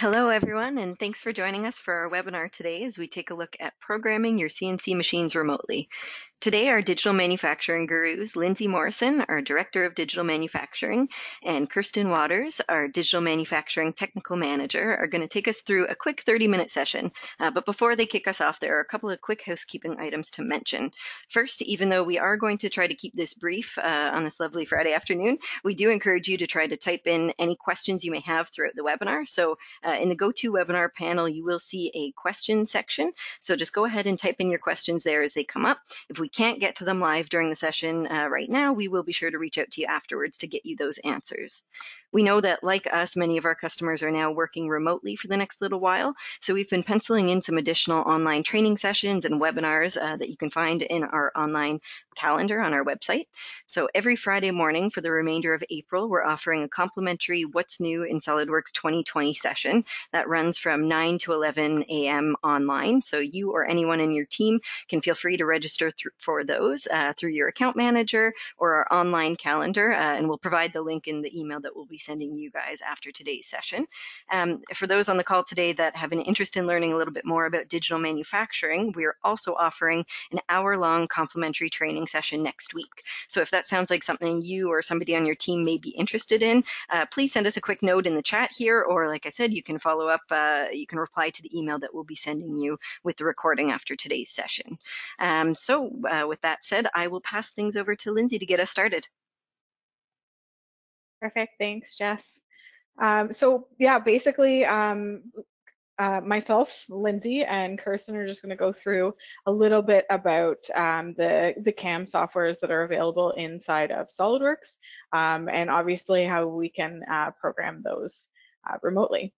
Hello, everyone, and thanks for joining us for our webinar today as we take a look at programming your CNC machines remotely. Today, our digital manufacturing gurus, Lindsay Morrison, our Director of Digital Manufacturing, and Kirsten Waters, our Digital Manufacturing Technical Manager, are going to take us through a quick 30-minute session. Uh, but before they kick us off, there are a couple of quick housekeeping items to mention. First, even though we are going to try to keep this brief uh, on this lovely Friday afternoon, we do encourage you to try to type in any questions you may have throughout the webinar. So uh, in the GoToWebinar panel, you will see a question section. So just go ahead and type in your questions there as they come up. If we can't get to them live during the session uh, right now, we will be sure to reach out to you afterwards to get you those answers. We know that, like us, many of our customers are now working remotely for the next little while. So we've been penciling in some additional online training sessions and webinars uh, that you can find in our online calendar on our website. So every Friday morning for the remainder of April, we're offering a complimentary What's New in SolidWorks 2020 session that runs from 9 to 11 a.m. online. So you or anyone in your team can feel free to register for those uh, through your account manager or our online calendar, uh, and we'll provide the link in the email that we'll be sending you guys after today's session. Um, for those on the call today that have an interest in learning a little bit more about digital manufacturing, we are also offering an hour-long complimentary training session next week. So if that sounds like something you or somebody on your team may be interested in, uh, please send us a quick note in the chat here, or like I said, you can follow up, uh, you can reply to the email that we'll be sending you with the recording after today's session. Um, so uh, with that said, I will pass things over to Lindsay to get us started. Perfect, thanks, Jess. Um, so yeah, basically, um, uh, myself, Lindsay, and Kirsten are just going to go through a little bit about um, the, the CAM softwares that are available inside of SOLIDWORKS, um, and obviously how we can uh, program those uh, remotely.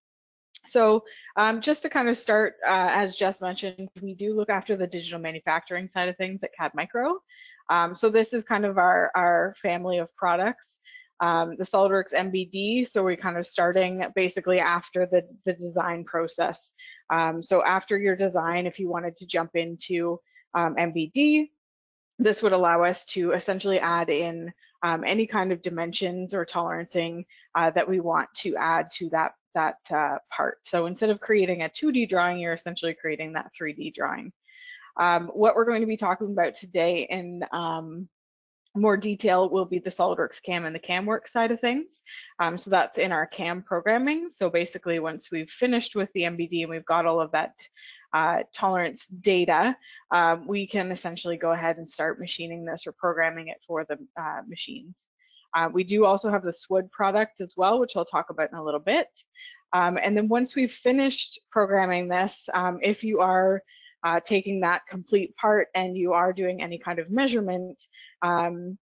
So um, just to kind of start, uh, as Jess mentioned, we do look after the digital manufacturing side of things at CAD Micro. Um, so this is kind of our, our family of products. Um, the SOLIDWORKS MBD, so we're kind of starting basically after the, the design process. Um, so after your design, if you wanted to jump into um, MBD, this would allow us to essentially add in um, any kind of dimensions or tolerancing uh, that we want to add to that that uh, part. So instead of creating a 2D drawing, you're essentially creating that 3D drawing. Um, what we're going to be talking about today in um, more detail will be the SOLIDWORKS CAM and the CAMWorks side of things. Um, so that's in our CAM programming. So basically once we've finished with the MBD and we've got all of that uh, tolerance data, um, we can essentially go ahead and start machining this or programming it for the uh, machines. Uh, we do also have the SWOOD product as well, which I'll talk about in a little bit. Um, and then once we've finished programming this, um, if you are uh, taking that complete part and you are doing any kind of measurement, um,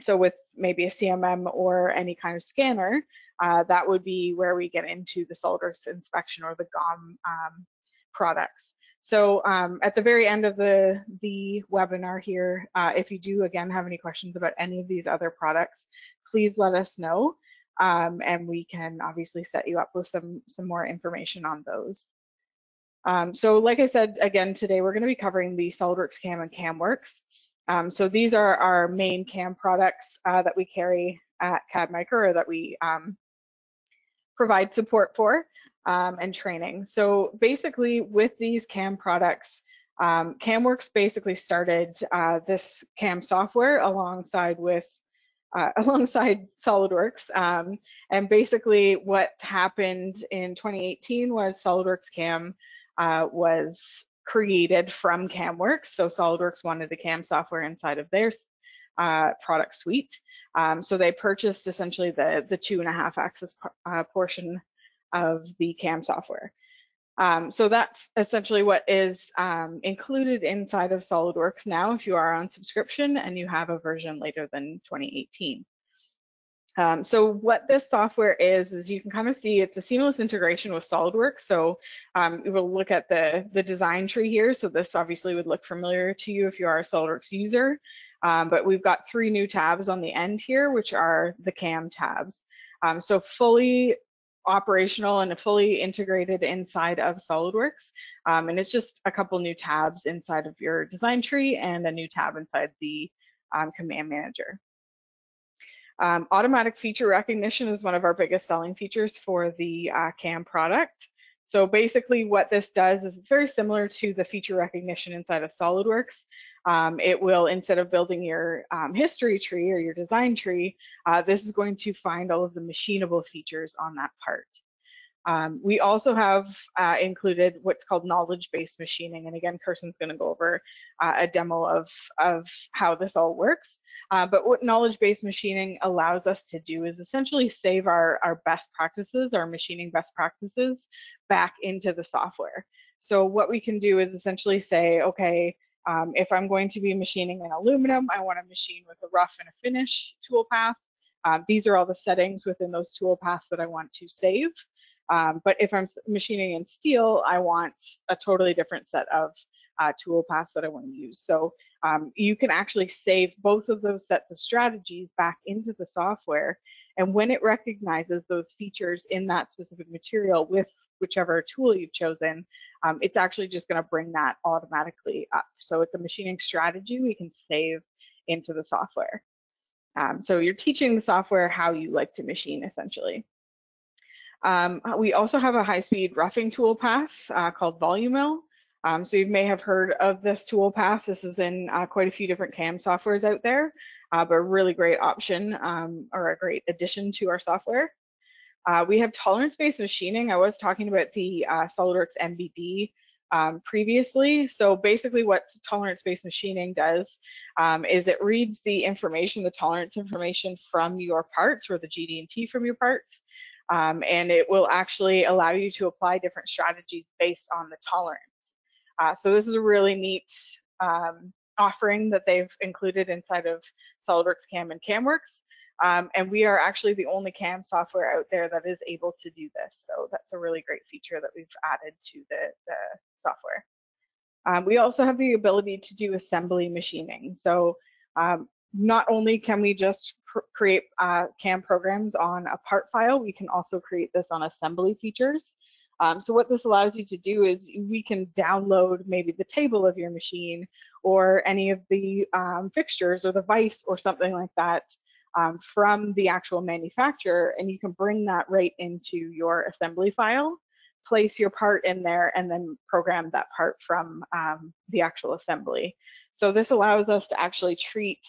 so with maybe a CMM or any kind of scanner, uh, that would be where we get into the SOLIDWORKS inspection or the GOM um, products. So um, at the very end of the, the webinar here, uh, if you do again have any questions about any of these other products, please let us know um, and we can obviously set you up with some, some more information on those. Um, so like I said, again, today we're gonna be covering the SOLIDWORKS CAM and CAMWorks. Um, so these are our main CAM products uh, that we carry at CAD Micro or that we um, provide support for um, and training. So basically with these CAM products, um, CAMWorks basically started uh, this CAM software alongside with uh, alongside SolidWorks. Um, and basically what happened in 2018 was SolidWorks CAM uh, was created from CAMWorks. So SolidWorks wanted the CAM software inside of their uh, product suite. Um, so they purchased essentially the, the two and a half axis uh, portion of the CAM software. Um, so that's essentially what is um, included inside of SOLIDWORKS now if you are on subscription and you have a version later than 2018. Um, so what this software is, is you can kind of see it's a seamless integration with SOLIDWORKS. So um, we will look at the, the design tree here. So this obviously would look familiar to you if you are a SOLIDWORKS user. Um, but we've got three new tabs on the end here, which are the CAM tabs. Um, so fully operational and fully integrated inside of SOLIDWORKS. Um, and it's just a couple new tabs inside of your design tree and a new tab inside the um, command manager. Um, automatic feature recognition is one of our biggest selling features for the uh, CAM product. So basically what this does is it's very similar to the feature recognition inside of SolidWorks. Um, it will, instead of building your um, history tree or your design tree, uh, this is going to find all of the machinable features on that part. Um, we also have uh, included what's called knowledge-based machining. And again, Kirsten's gonna go over uh, a demo of, of how this all works. Uh, but what knowledge-based machining allows us to do is essentially save our, our best practices, our machining best practices back into the software. So what we can do is essentially say, okay, um, if I'm going to be machining in aluminum, I want to machine with a rough and a finish toolpath. Um, these are all the settings within those toolpaths that I want to save. Um, but if I'm machining in steel, I want a totally different set of uh, tool paths that I want to use. So um, you can actually save both of those sets of strategies back into the software. And when it recognizes those features in that specific material with whichever tool you've chosen, um, it's actually just going to bring that automatically up. So it's a machining strategy we can save into the software. Um, so you're teaching the software how you like to machine essentially. Um, we also have a high-speed roughing toolpath uh, called Volumill. Um, so you may have heard of this toolpath. This is in uh, quite a few different CAM softwares out there, uh, but a really great option um, or a great addition to our software. Uh, we have tolerance-based machining. I was talking about the uh, SolidWorks MBD um, previously. So basically what tolerance-based machining does um, is it reads the information, the tolerance information from your parts or the GD&T from your parts, um, and it will actually allow you to apply different strategies based on the tolerance. Uh, so this is a really neat um, offering that they've included inside of SolidWorks CAM and CamWorks. Um, and we are actually the only CAM software out there that is able to do this. So that's a really great feature that we've added to the, the software. Um, we also have the ability to do assembly machining. So um, not only can we just create uh, CAM programs on a part file, we can also create this on assembly features. Um, so what this allows you to do is we can download maybe the table of your machine or any of the um, fixtures or the vise or something like that um, from the actual manufacturer and you can bring that right into your assembly file, place your part in there and then program that part from um, the actual assembly. So this allows us to actually treat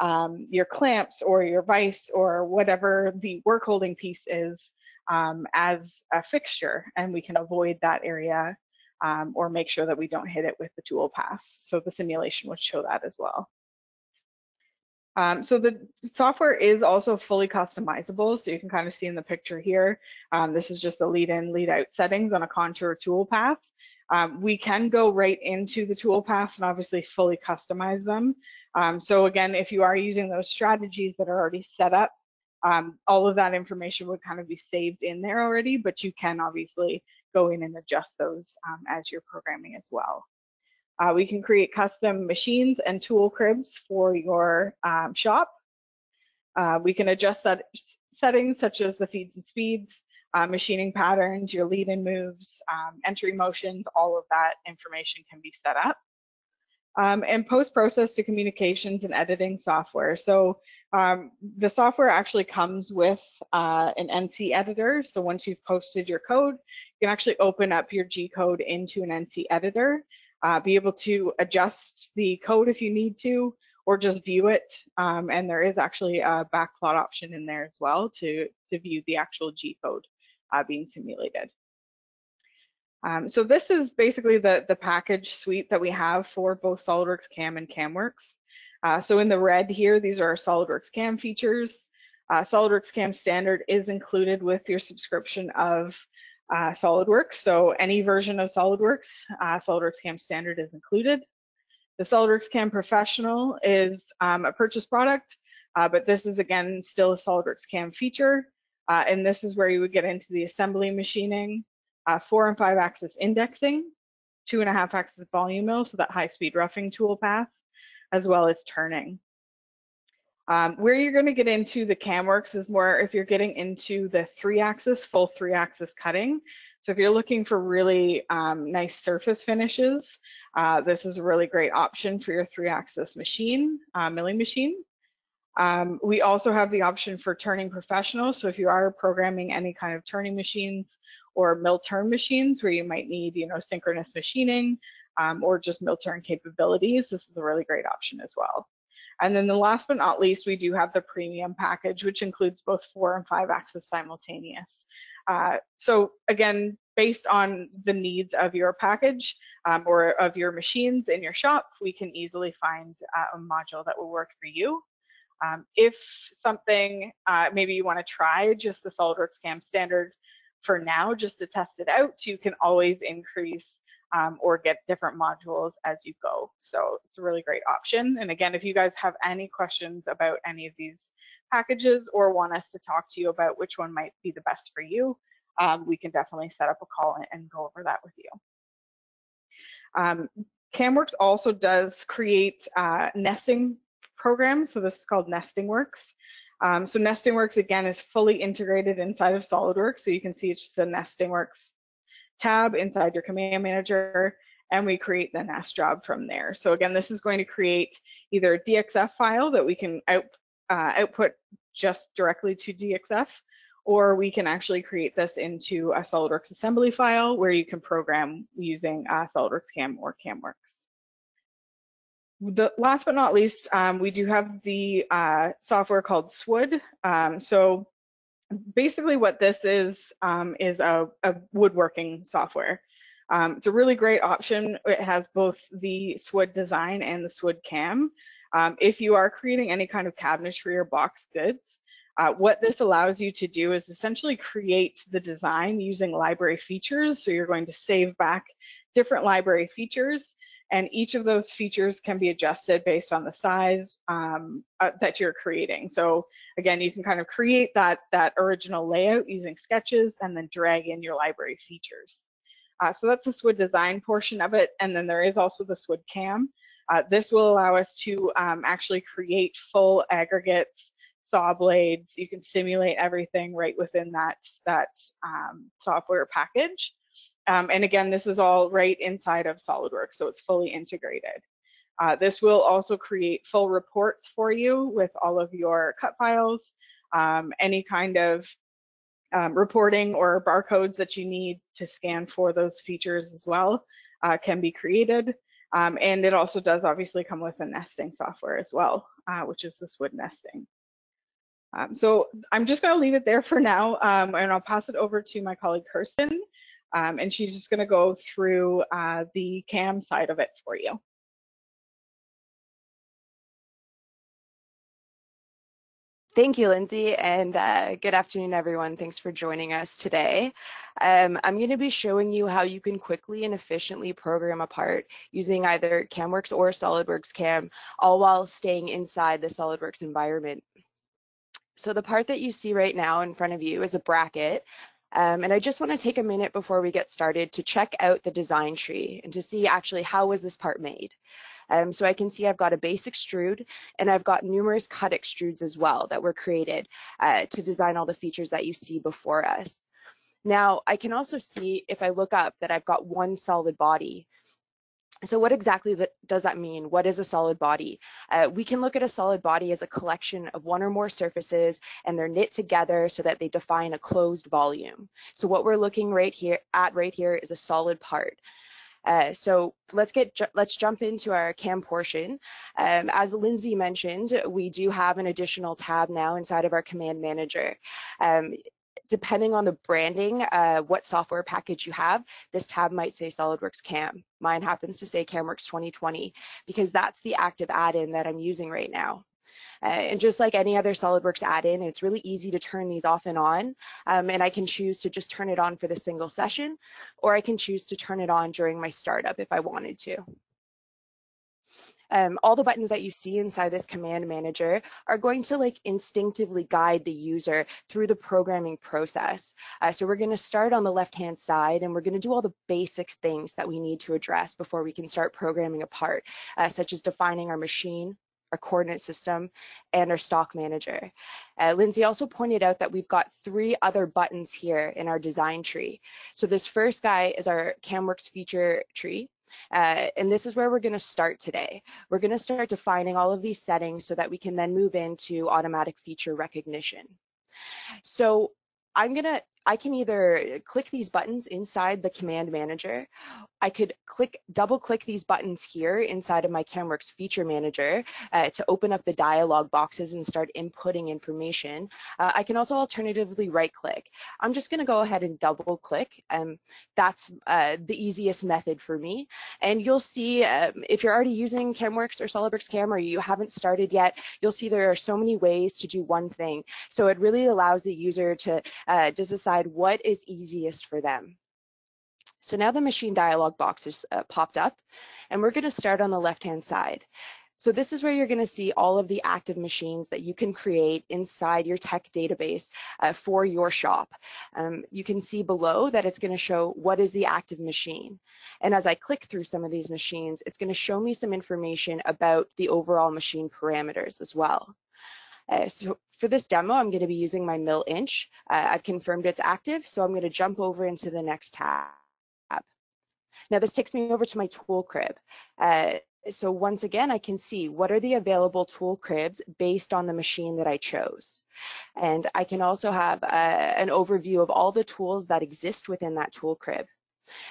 um, your clamps or your vise or whatever the work holding piece is um, as a fixture and we can avoid that area um, or make sure that we don't hit it with the tool pass. So the simulation would show that as well. Um, so the software is also fully customizable. So you can kind of see in the picture here, um, this is just the lead in, lead out settings on a contour tool path. Um, we can go right into the tool paths and obviously fully customize them. Um, so again, if you are using those strategies that are already set up, um, all of that information would kind of be saved in there already, but you can obviously go in and adjust those um, as you're programming as well. Uh, we can create custom machines and tool cribs for your um, shop. Uh, we can adjust set settings such as the feeds and speeds, uh, machining patterns, your lead and moves, um, entry motions, all of that information can be set up. Um, and post-process to communications and editing software. So um, the software actually comes with uh, an NC editor. So once you've posted your code, you can actually open up your G code into an NC editor, uh, be able to adjust the code if you need to, or just view it. Um, and there is actually a backplot option in there as well to, to view the actual G code uh, being simulated. Um, so this is basically the, the package suite that we have for both SOLIDWORKS CAM and CAMWORKS. Uh, so in the red here, these are our SOLIDWORKS CAM features. Uh, SOLIDWORKS CAM standard is included with your subscription of uh, SolidWorks. So any version of SolidWorks, uh, SolidWorks CAM standard is included. The SolidWorks CAM Professional is um, a purchase product, uh, but this is again still a SolidWorks CAM feature. Uh, and this is where you would get into the assembly machining, uh, four and five axis indexing, two and a half axis VoluMill, so that high speed roughing tool path, as well as turning. Um, where you're going to get into the CamWorks is more if you're getting into the three axis, full three axis cutting. So if you're looking for really um, nice surface finishes, uh, this is a really great option for your three axis machine, uh, milling machine. Um, we also have the option for turning professional. So if you are programming any kind of turning machines or mill turn machines where you might need, you know, synchronous machining um, or just mill turn capabilities, this is a really great option as well. And then the last but not least, we do have the premium package, which includes both four and five axis simultaneous. Uh, so again, based on the needs of your package um, or of your machines in your shop, we can easily find uh, a module that will work for you. Um, if something, uh, maybe you want to try just the SolidWorks CAM standard for now, just to test it out, you can always increase um, or get different modules as you go. So it's a really great option. And again, if you guys have any questions about any of these packages or want us to talk to you about which one might be the best for you, um, we can definitely set up a call and, go over that with you. Um, CamWorks also does create uh, nesting programs. So this is called Nesting Works. Um, so Nesting Works again is fully integrated inside of SolidWorks. So you can see it's just a Nesting Works tab inside your command manager and we create the nest job from there. So again, this is going to create either a DXF file that we can out, uh, output just directly to DXF, or we can actually create this into a SolidWorks assembly file where you can program using uh, SolidWorks CAM or CamWorks. The last but not least, um, we do have the uh, software called SWOOD. Um, so basically what this is um, is a, a, woodworking software. Um, it's a really great option. It has both the SWOOD design and the SWOOD cam. Um, if you are creating any kind of cabinetry or box goods, uh, what this allows you to do is essentially create the design using library features. So you're going to save back different library features and each of those features can be adjusted based on the size um, uh, that you're creating. So again, you can kind of create that, that original layout using sketches and then drag in your library features. Uh, so that's the SWOOD design portion of it. And then there is also the SWOOD CAM. Uh, this will allow us to um, actually create full aggregates, saw blades. You can simulate everything right within that, that um, software package. Um, and again, this is all right inside of SolidWorks, so it's fully integrated. Uh, this will also create full reports for you with all of your cut files, um, any kind of um, reporting or barcodes that you need to scan for those features as well uh, can be created. Um, and it also does obviously come with a nesting software as well, uh, which is this SWOOD nesting. Um, so I'm just going to leave it there for now, um, and I'll pass it over to my colleague Kirsten, um, and she's just going to go through uh, the CAM side of it for you. Thank you, Lindsay, and uh, good afternoon, everyone. Thanks for joining us today. Um, I'm going to be showing you how you can quickly and efficiently program a part using either CamWorks or SolidWorks CAM, all while staying inside the SolidWorks environment. So the part that you see right now in front of you is a bracket um, and I just want to take a minute before we get started to check out the design tree and to see actually how was this part made. Um, so I can see I've got a base extrude and I've got numerous cut extrudes as well that were created uh, to design all the features that you see before us. Now I can also see if I look up that I've got one solid body so what exactly does that mean? What is a solid body? Uh, we can look at a solid body as a collection of one or more surfaces and they're knit together so that they define a closed volume. So what we're looking right here at right here is a solid part. Uh, so let's get ju let's jump into our CAM portion. Um, as Lindsay mentioned, we do have an additional tab now inside of our command manager. Um, depending on the branding, uh, what software package you have, this tab might say SolidWorks CAM. Mine happens to say CamWorks 2020 because that's the active add-in that I'm using right now. Uh, and just like any other SolidWorks add-in, it's really easy to turn these off and on. Um, and I can choose to just turn it on for the single session, or I can choose to turn it on during my startup if I wanted to. Um, all the buttons that you see inside this command manager are going to like instinctively guide the user through the programming process. Uh, so we're going to start on the left hand side and we're going to do all the basic things that we need to address before we can start programming a part, uh, such as defining our machine, our coordinate system, and our stock manager. Uh, Lindsay also pointed out that we've got three other buttons here in our design tree. So this first guy is our CamWorks feature tree. Uh, and this is where we're going to start today. We're going to start defining all of these settings so that we can then move into automatic feature recognition. So I'm going to I can either click these buttons inside the command manager. I could click, double click these buttons here inside of my CamWorks feature manager uh, to open up the dialog boxes and start inputting information. Uh, I can also alternatively right click. I'm just gonna go ahead and double click. and um, that's uh, the easiest method for me. And you'll see um, if you're already using CamWorks or SolidWorks Cam or you haven't started yet, you'll see there are so many ways to do one thing. So it really allows the user to uh, just decide decide what is easiest for them. So now the machine dialog box is uh, popped up and we're gonna start on the left-hand side. So this is where you're going to see all of the active machines that you can create inside your tech database uh, for your shop. Um, you can see below that it's going to show what is the active machine. And as I click through some of these machines, it's going to show me some information about the overall machine parameters as well. Uh, so for this demo, I'm going to be using my mill inch. Uh, I've confirmed it's active, so I'm going to jump over into the next tab. Now this takes me over to my tool crib. Uh, so once again, I can see what are the available tool cribs based on the machine that I chose. And I can also have uh, an overview of all the tools that exist within that tool crib.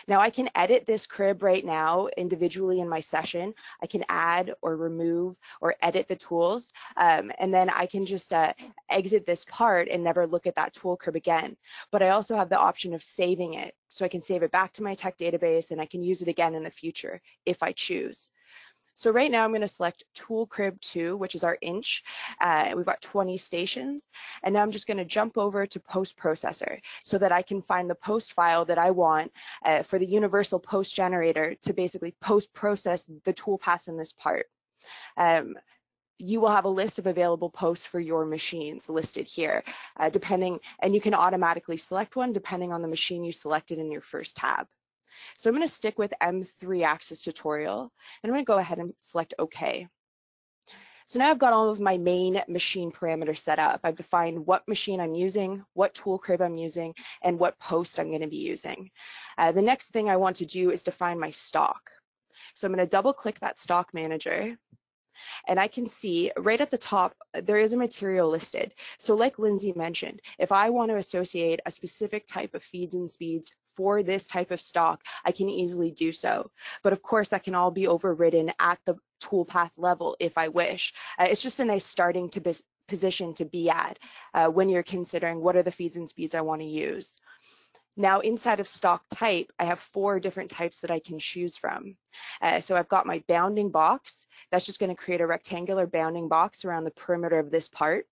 Now I can edit this crib right now individually in my session. I can add or remove or edit the tools. Um, and then I can just uh, exit this part and never look at that tool crib again. But I also have the option of saving it. So I can save it back to my tech database and I can use it again in the future if I choose. So right now I'm going to select tool crib 2, which is our inch. Uh, we've got 20 stations. And now I'm just going to jump over to post processor so that I can find the post file that I want uh, for the universal post generator to basically post process the tool paths in this part. Um, you will have a list of available posts for your machines listed here, uh, depending, and you can automatically select one depending on the machine you selected in your first tab. So I'm going to stick with M3 axis tutorial, and I'm going to go ahead and select OK. So now I've got all of my main machine parameters set up. I've defined what machine I'm using, what tool crib I'm using, and what post I'm going to be using. Uh, the next thing I want to do is define my stock. So I'm going to double click that stock manager and I can see right at the top, there is a material listed. So like Lindsay mentioned, if I want to associate a specific type of feeds and speeds for this type of stock, I can easily do so. But of course, that can all be overridden at the toolpath level if I wish. Uh, it's just a nice starting to position to be at uh, when you're considering what are the feeds and speeds I want to use. Now inside of stock type, I have four different types that I can choose from. Uh, so I've got my bounding box. That's just going to create a rectangular bounding box around the perimeter of this part.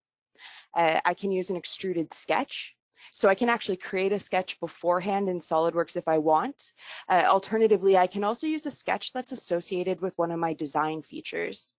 Uh, I can use an extruded sketch. So I can actually create a sketch beforehand in SolidWorks if I want. Uh, alternatively, I can also use a sketch that's associated with one of my design features.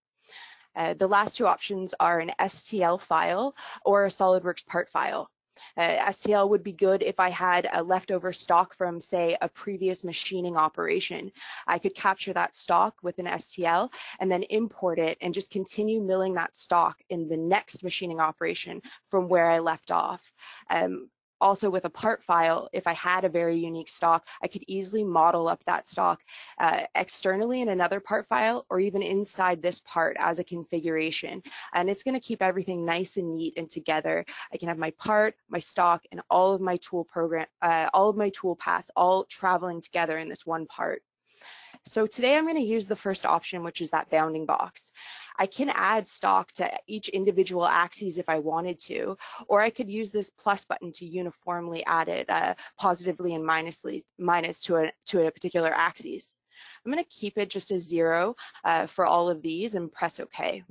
Uh, the last two options are an STL file or a SolidWorks part file. Uh, STL would be good if I had a leftover stock from, say, a previous machining operation. I could capture that stock with an STL and then import it and just continue milling that stock in the next machining operation from where I left off. Um, also with a part file, if I had a very unique stock, I could easily model up that stock uh, externally in another part file or even inside this part as a configuration. And it's gonna keep everything nice and neat and together. I can have my part, my stock, and all of my tool program, uh, all of my tool paths all traveling together in this one part. So today I'm going to use the first option, which is that bounding box. I can add stock to each individual axes if I wanted to, or I could use this plus button to uniformly add it uh, positively and minusly, minus to a, to a particular axis. I'm going to keep it just as zero uh, for all of these and press OK.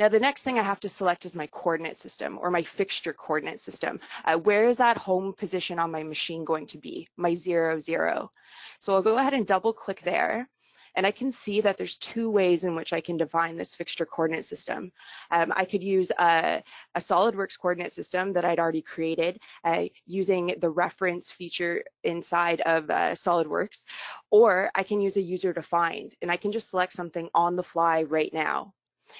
Now, the next thing I have to select is my coordinate system or my fixture coordinate system. Uh, where is that home position on my machine going to be? My zero, zero. So I'll go ahead and double click there. And I can see that there's two ways in which I can define this fixture coordinate system. Um, I could use a, a, SolidWorks coordinate system that I'd already created uh, using the reference feature inside of uh, SolidWorks, or I can use a user defined and I can just select something on the fly right now.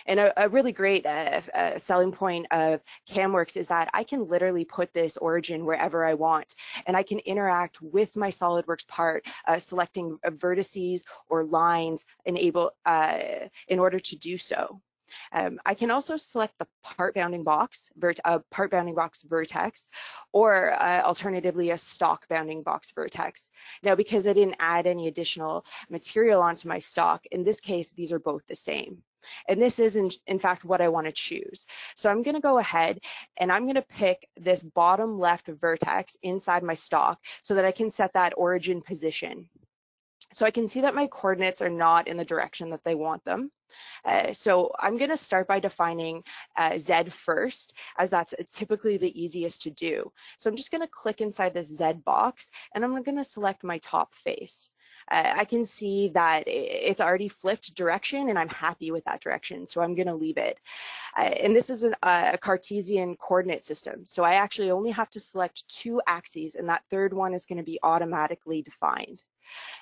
And a, a really great uh, uh, selling point of CamWorks is that I can literally put this origin wherever I want, and I can interact with my SolidWorks part, uh, selecting vertices or lines enable, uh, in order to do so. Um, I can also select the part bounding box, uh, part bounding box vertex, or uh, alternatively a stock bounding box vertex. Now, because I didn't add any additional material onto my stock, in this case, these are both the same. And this is in, in fact what I want to choose. So I'm going to go ahead and I'm going to pick this bottom left vertex inside my stock so that I can set that origin position. So I can see that my coordinates are not in the direction that they want them. Uh, so I'm going to start by defining uh, Z first, as that's typically the easiest to do. So I'm just going to click inside this Z box, and I'm going to select my top face I can see that it's already flipped direction and I'm happy with that direction. So I'm going to leave it. Uh, and this is an, a Cartesian coordinate system. So I actually only have to select two axes and that third one is going to be automatically defined.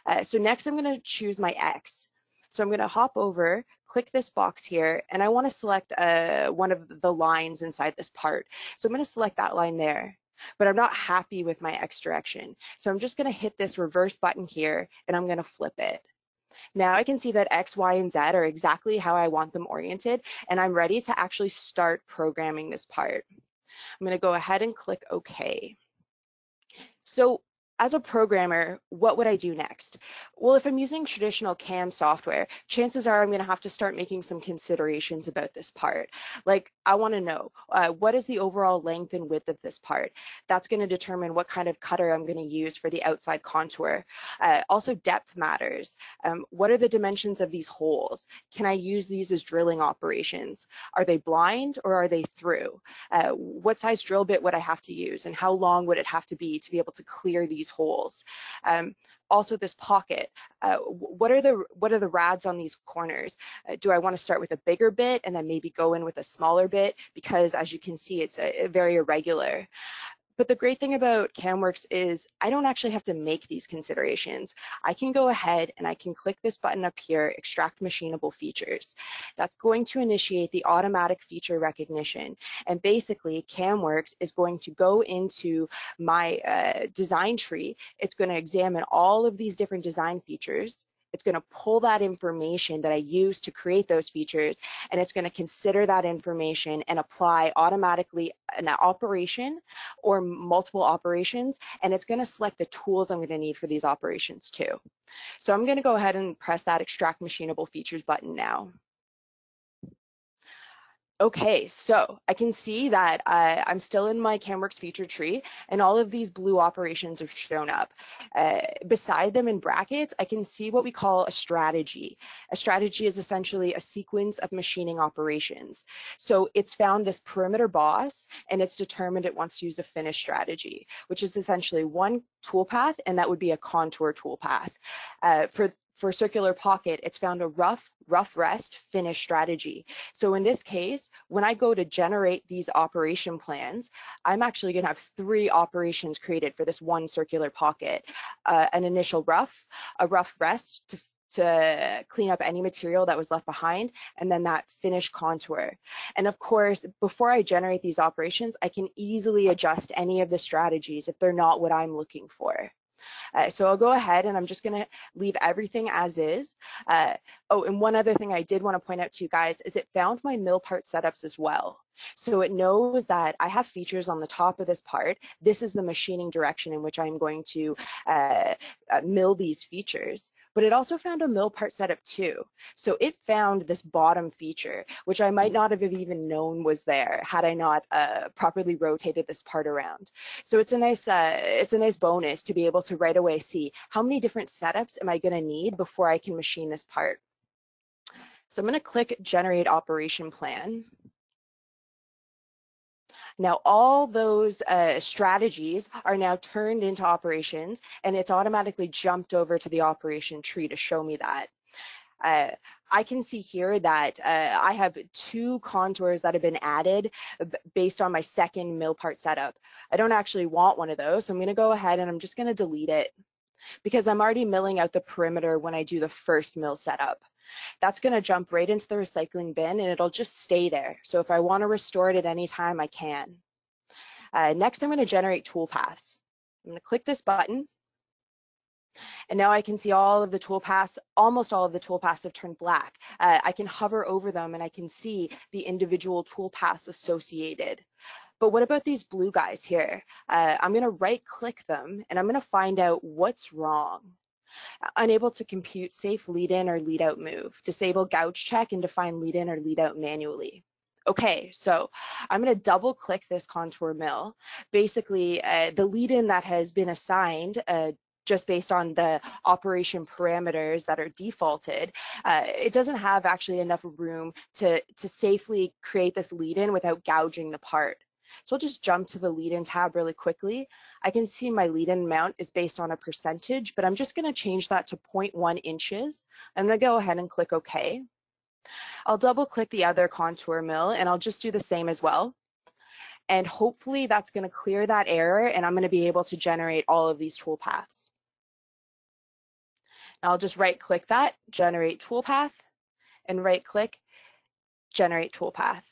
Uh, so next I'm going to choose my X. So I'm going to hop over, click this box here, and I want to select uh, one of the lines inside this part. So I'm going to select that line there but I'm not happy with my X direction. So I'm just gonna hit this reverse button here and I'm gonna flip it. Now I can see that X, Y, and Z are exactly how I want them oriented, and I'm ready to actually start programming this part. I'm gonna go ahead and click OK. So as a programmer, what would I do next? Well, if I'm using traditional CAM software, chances are I'm going to have to start making some considerations about this part. Like, I want to know uh, what is the overall length and width of this part? That's going to determine what kind of cutter I'm going to use for the outside contour. Uh, also, depth matters. Um, what are the dimensions of these holes? Can I use these as drilling operations? Are they blind or are they through? Uh, what size drill bit would I have to use and how long would it have to be to be able to clear these these holes. Um, also this pocket, uh, what are the what are the rads on these corners? Uh, do I want to start with a bigger bit and then maybe go in with a smaller bit? Because as you can see, it's a, a very irregular. But the great thing about CamWorks is I don't actually have to make these considerations. I can go ahead and I can click this button up here, extract machinable features. That's going to initiate the automatic feature recognition. And basically CamWorks is going to go into my uh, design tree. It's going to examine all of these different design features it's going to pull that information that I use to create those features, and it's going to consider that information and apply automatically an operation or multiple operations, and it's going to select the tools I'm going to need for these operations too. So I'm going to go ahead and press that extract machinable features button now. Okay, so I can see that uh, I'm still in my CamWorks feature tree and all of these blue operations have shown up. Uh, beside them in brackets, I can see what we call a strategy. A strategy is essentially a sequence of machining operations. So it's found this perimeter boss and it's determined it wants to use a finish strategy, which is essentially one toolpath and that would be a contour toolpath. Uh, for for circular pocket, it's found a rough, rough rest finish strategy. So in this case, when I go to generate these operation plans, I'm actually gonna have three operations created for this one circular pocket. Uh, an initial rough, a rough rest to to clean up any material that was left behind, and then that finish contour. And of course, before I generate these operations, I can easily adjust any of the strategies if they're not what I'm looking for. Uh, so I'll go ahead and I'm just going to leave everything as is. Uh, oh, and one other thing I did want to point out to you guys is it found my mill part setups as well. So it knows that I have features on the top of this part. This is the machining direction in which I'm going to uh, uh, mill these features. But it also found a mill part setup too. So it found this bottom feature, which I might not have even known was there had I not uh, properly rotated this part around. So it's a nice, uh, it's a nice bonus to be able to right away see how many different setups am I going to need before I can machine this part. So I'm going to click Generate Operation Plan. Now, all those uh, strategies are now turned into operations, and it's automatically jumped over to the operation tree to show me that. Uh, I can see here that uh, I have two contours that have been added based on my second mill part setup. I don't actually want one of those, so I'm going to go ahead and I'm just going to delete it because I'm already milling out the perimeter when I do the first mill setup. That's going to jump right into the recycling bin and it'll just stay there. So if I want to restore it at any time, I can. Uh, next, I'm going to generate toolpaths. I'm going to click this button. And now I can see all of the toolpaths, almost all of the toolpaths have turned black. Uh, I can hover over them and I can see the individual toolpaths associated. But what about these blue guys here? Uh, I'm going to right click them and I'm going to find out what's wrong. Unable to compute safe lead in or lead out move. Disable gouge check and define lead in or lead out manually. Okay, so I'm going to double click this contour mill. Basically, uh, the lead in that has been assigned uh, just based on the operation parameters that are defaulted, uh, it doesn't have actually enough room to, to safely create this lead in without gouging the part. So I'll just jump to the lead in tab really quickly. I can see my lead in amount is based on a percentage, but I'm just gonna change that to 0.1 inches. I'm gonna go ahead and click OK. I'll double click the other contour mill and I'll just do the same as well. And hopefully that's gonna clear that error and I'm gonna be able to generate all of these toolpaths. Now I'll just right click that, generate toolpath, and right click, generate toolpath.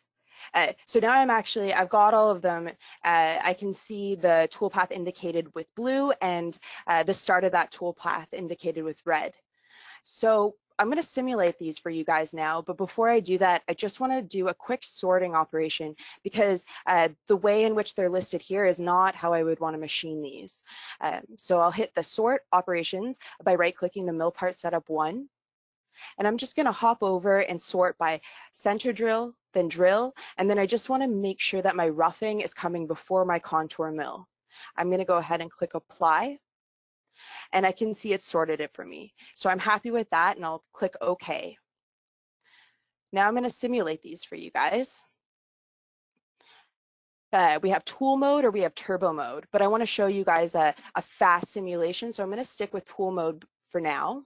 Uh, so now I'm actually, I've got all of them. Uh, I can see the toolpath indicated with blue and uh, the start of that toolpath indicated with red. So I'm going to simulate these for you guys now, but before I do that, I just want to do a quick sorting operation because uh, the way in which they're listed here is not how I would want to machine these. Um, so I'll hit the sort operations by right-clicking the mill part setup one, and I'm just going to hop over and sort by center drill, then drill, and then I just want to make sure that my roughing is coming before my contour mill. I'm going to go ahead and click apply and I can see it sorted it for me. So I'm happy with that and I'll click OK. Now I'm going to simulate these for you guys. Uh, we have tool mode or we have turbo mode, but I want to show you guys a, a fast simulation. So I'm going to stick with tool mode for now.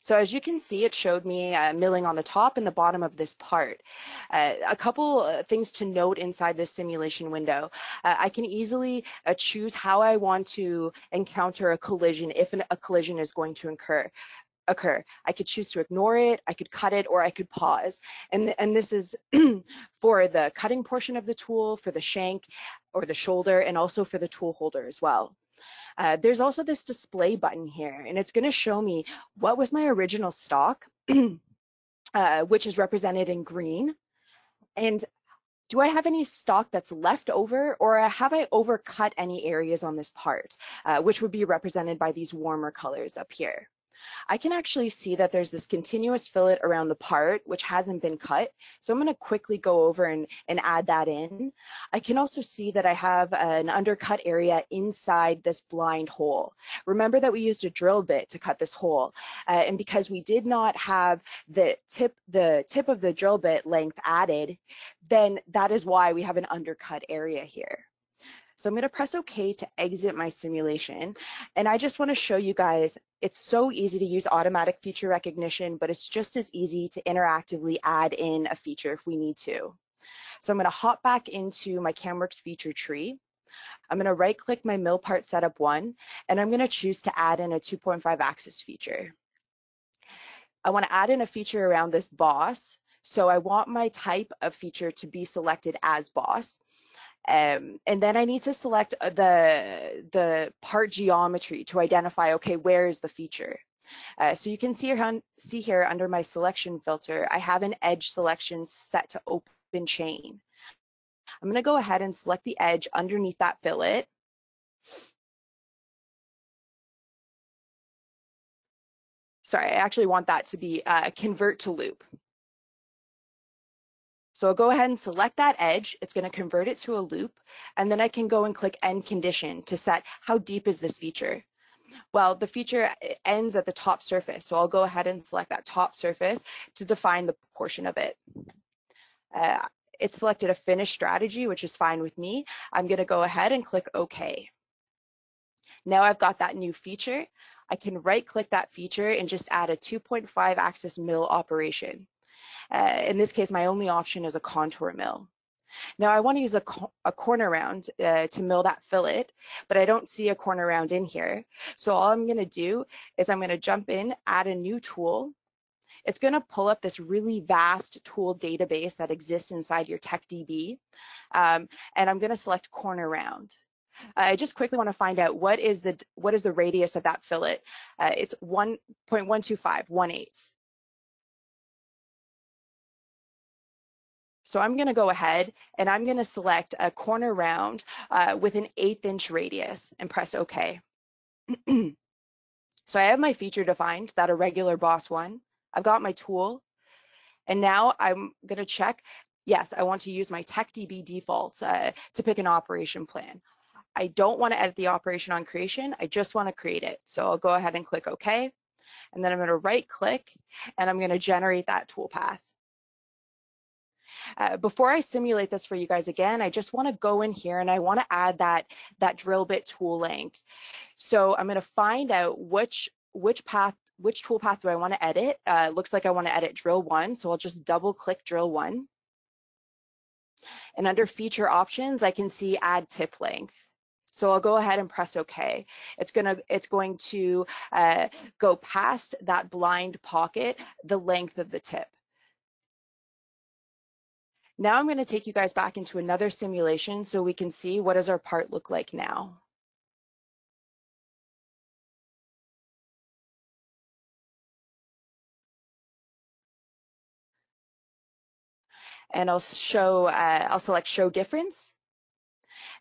So as you can see, it showed me uh, milling on the top and the bottom of this part. Uh, a couple uh, things to note inside this simulation window. Uh, I can easily uh, choose how I want to encounter a collision if an, a collision is going to occur occur. I could choose to ignore it, I could cut it, or I could pause. And, and this is for the cutting portion of the tool, for the shank or the shoulder, and also for the tool holder as well. Uh, there's also this display button here, and it's going to show me what was my original stock, uh, which is represented in green. And do I have any stock that's left over or have I overcut any areas on this part, uh, which would be represented by these warmer colors up here. I can actually see that there's this continuous fillet around the part, which hasn't been cut. So I'm gonna quickly go over and, and add that in. I can also see that I have an undercut area inside this blind hole. Remember that we used a drill bit to cut this hole. Uh, and because we did not have the tip, the tip of the drill bit length added, then that is why we have an undercut area here. So I'm going to press OK to exit my simulation. And I just want to show you guys, it's so easy to use automatic feature recognition, but it's just as easy to interactively add in a feature if we need to. So I'm going to hop back into my CamWorks feature tree. I'm going to right click my mill part setup one, and I'm going to choose to add in a 2.5 axis feature. I want to add in a feature around this boss. So I want my type of feature to be selected as boss. Um, and then I need to select uh, the, the part geometry to identify, okay, where is the feature? Uh, so you can see here, see here under my selection filter, I have an edge selection set to open chain. I'm gonna go ahead and select the edge underneath that fillet. Sorry, I actually want that to be uh, convert to loop. So I'll go ahead and select that edge. It's going to convert it to a loop. And then I can go and click end condition to set how deep is this feature. Well, the feature ends at the top surface. So I'll go ahead and select that top surface to define the portion of it. Uh, it selected a finish strategy, which is fine with me. I'm going to go ahead and click OK. Now I've got that new feature. I can right click that feature and just add a 2.5 axis mill operation. Uh, in this case, my only option is a contour mill. Now I want to use a, co a corner round uh, to mill that fillet, but I don't see a corner round in here. So all I'm going to do is I'm going to jump in, add a new tool. It's going to pull up this really vast tool database that exists inside your TechDB. Um, and I'm going to select corner round. I just quickly want to find out what is the what is the radius of that fillet. Uh, it's 1.125, 1 8. So I'm going to go ahead and I'm going to select a corner round uh, with an eighth inch radius and press OK. so I have my feature defined, that irregular boss one. I've got my tool. And now I'm going to check, yes, I want to use my TechDB defaults uh, to pick an operation plan. I don't want to edit the operation on creation. I just want to create it. So I'll go ahead and click OK. And then I'm going to right click and I'm going to generate that toolpath. Uh, before I simulate this for you guys again, I just want to go in here and I want to add that, that drill bit tool length. So I'm going to find out which, which path, which tool path do I want to edit. Uh, looks like I want to edit drill one, so I'll just double click drill one. And under feature options, I can see add tip length. So I'll go ahead and press OK. It's gonna it's going to uh, go past that blind pocket, the length of the tip. Now I'm going to take you guys back into another simulation so we can see what does our part look like now. And I'll show, uh, I'll select show difference.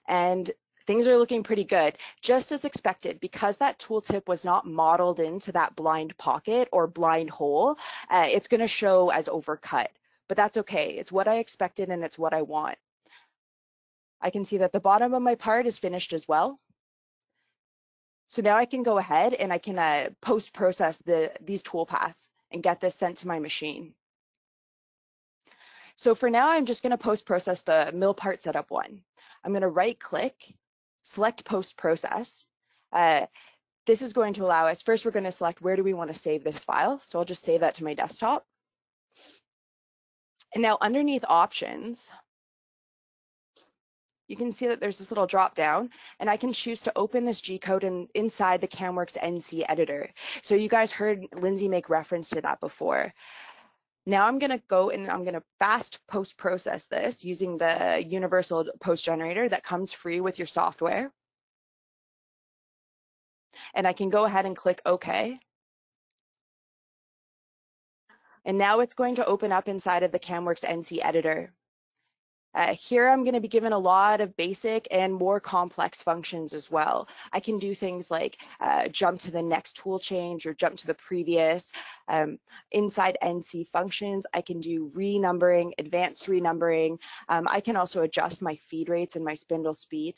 And things are looking pretty good, just as expected, because that tooltip was not modeled into that blind pocket or blind hole, uh, it's gonna show as overcut but that's okay. It's what I expected and it's what I want. I can see that the bottom of my part is finished as well. So now I can go ahead and I can uh, post-process the, these toolpaths and get this sent to my machine. So for now, I'm just going to post-process the mill part setup one. I'm going to right-click, select post-process. Uh, this is going to allow us, first we're going to select where do we want to save this file. So I'll just save that to my desktop. And now underneath options, you can see that there's this little drop down and I can choose to open this G code in, inside the CAMWorks NC editor. So you guys heard Lindsay make reference to that before. Now I'm going to go and I'm going to fast post process this using the universal post generator that comes free with your software. And I can go ahead and click OK. And now it's going to open up inside of the CAMWorks NC editor. Uh, here I'm going to be given a lot of basic and more complex functions as well. I can do things like uh, jump to the next tool change or jump to the previous. Um, inside NC functions, I can do renumbering, advanced renumbering. Um, I can also adjust my feed rates and my spindle speed.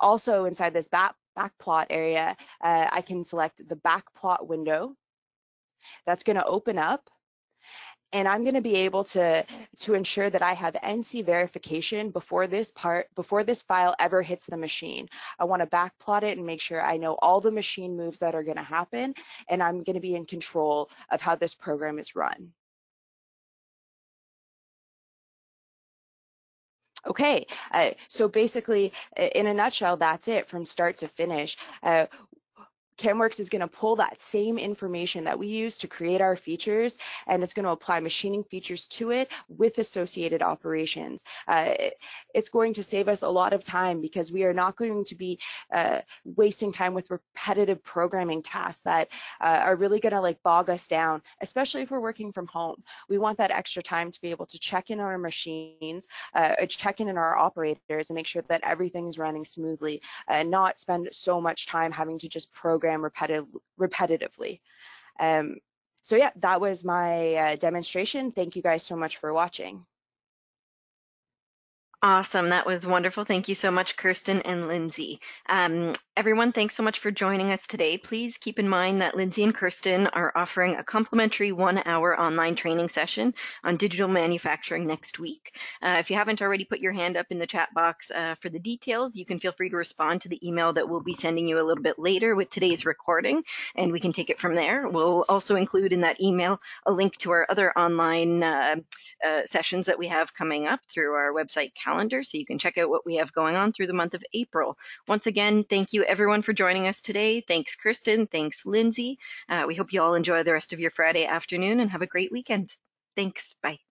Also inside this back, back plot area, uh, I can select the back plot window. That's going to open up and I'm going to be able to to ensure that I have NC verification before this part before this file ever hits the machine. I want to backplot it and make sure I know all the machine moves that are going to happen and I'm going to be in control of how this program is run. Okay, uh, so basically, in a nutshell, that's it from start to finish. Uh, CAMWorks is going to pull that same information that we use to create our features, and it's going to apply machining features to it with associated operations. Uh, it's going to save us a lot of time because we are not going to be uh, wasting time with repetitive programming tasks that uh, are really going to like bog us down, especially if we're working from home. We want that extra time to be able to check in on our machines, uh, check in on our operators, and make sure that everything's running smoothly, and not spend so much time having to just program program repetitive, repetitively. Um, so yeah, that was my uh, demonstration. Thank you guys so much for watching. Awesome. That was wonderful. Thank you so much, Kirsten and Lindsay. Um, everyone, thanks so much for joining us today. Please keep in mind that Lindsay and Kirsten are offering a complimentary one hour online training session on digital manufacturing next week. Uh, if you haven't already put your hand up in the chat box uh, for the details, you can feel free to respond to the email that we'll be sending you a little bit later with today's recording, and we can take it from there. We'll also include in that email a link to our other online uh, uh sessions that we have coming up through our website calendar so you can check out what we have going on through the month of April. Once again, thank you everyone for joining us today. Thanks, Kristen. Thanks, Lindsay. Uh, we hope you all enjoy the rest of your Friday afternoon and have a great weekend. Thanks. Bye.